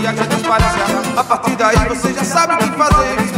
e a grande aparência. A partir daí você já sabe o que fazer.